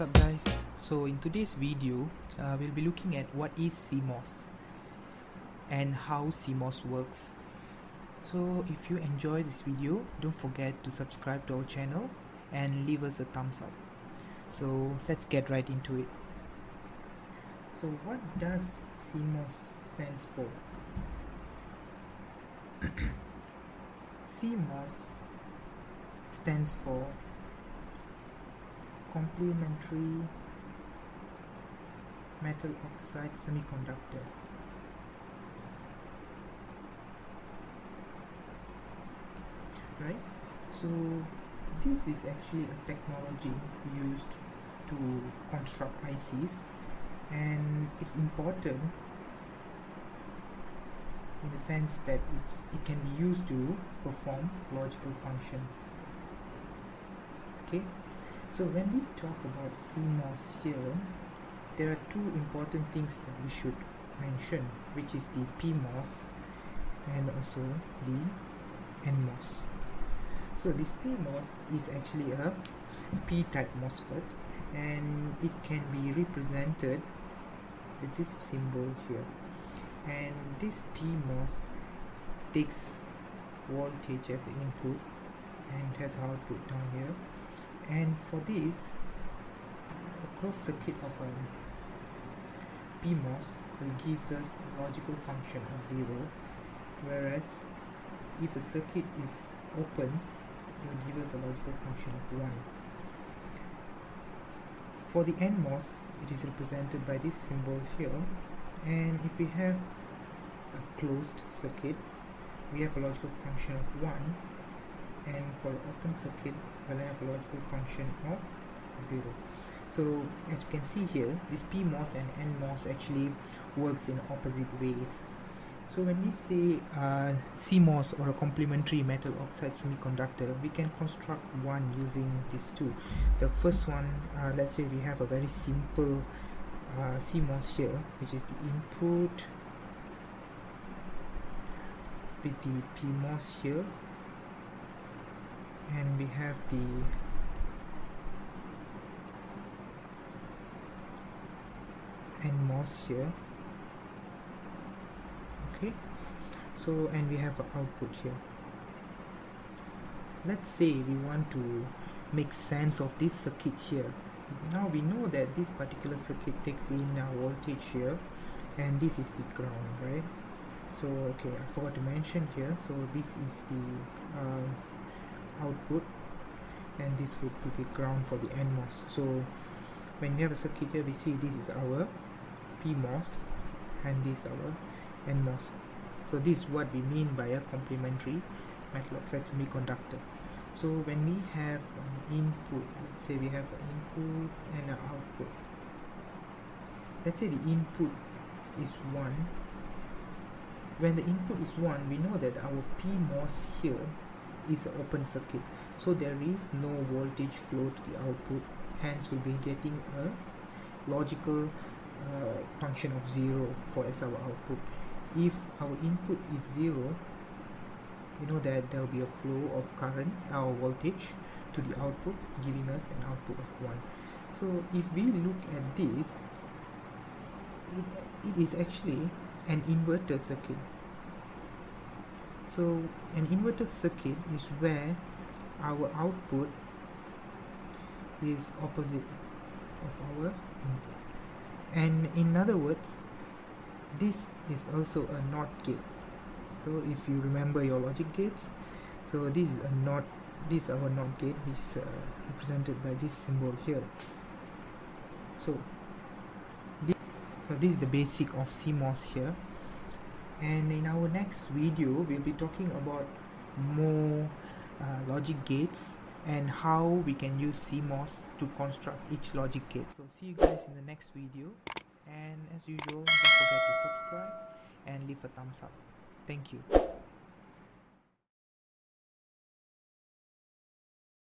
what's up guys? So in today's video uh, we'll be looking at what is CMOS and how CMOS works. So if you enjoy this video don't forget to subscribe to our channel and leave us a thumbs up. So let's get right into it. So what does CMOS stands for? CMOS stands for complementary metal oxide semiconductor. Right? So this is actually a technology used to construct ICs and it's important in the sense that it's, it can be used to perform logical functions. Okay so when we talk about CMOS here there are two important things that we should mention which is the PMOS and also the NMOS so this PMOS is actually a p-type MOSFET and it can be represented with this symbol here. And this PMOS takes voltage as input and has output down here and for this a closed circuit of um, a PMOS will give us a logical function of 0 whereas if the circuit is open it will give us a logical function of 1 for the NMOS it is represented by this symbol here and if we have a closed circuit we have a logical function of 1 and for open circuit we'll have a logical function of 0 so as you can see here this PMOS and NMOS actually works in opposite ways. So when we say uh, CMOS or a complementary metal oxide semiconductor we can construct one using these two. The first one uh, let's say we have a very simple uh, CMOS here which is the input with the PMOS here we have the NMOS here. Okay. So and we have an output here. Let's say we want to make sense of this circuit here. Now we know that this particular circuit takes in a voltage here and this is the ground right? So okay I forgot to mention here. So this is the uh, output and this would be the ground for the NMOS so when we have a circuit here we see this is our PMOS and this our NMOS so this is what we mean by a complementary metal oxide semiconductor. So when we have an input let's say we have an input and an output. Let's say the input is 1 when the input is 1 we know that our PMOS here is an open circuit so there is no voltage flow to the output. Hence we'll be getting a logical uh, function of 0 for as our output. If our input is 0 we know that there will be a flow of current or voltage to the output giving us an output of 1 so if we look at this it, it is actually an inverter circuit so an inverter circuit is where our output is opposite of our input. And in other words this is also a NOT gate. So if you remember your logic gates so this is a NOT this is our NOT gate which is uh, represented by this symbol here. So this, so this is the basic of CMOS here and in our next video we'll be talking about more uh, logic gates and how we can use CMOS to construct each logic gate. So see you guys in the next video. And as usual don't forget to subscribe and leave a thumbs up. Thank you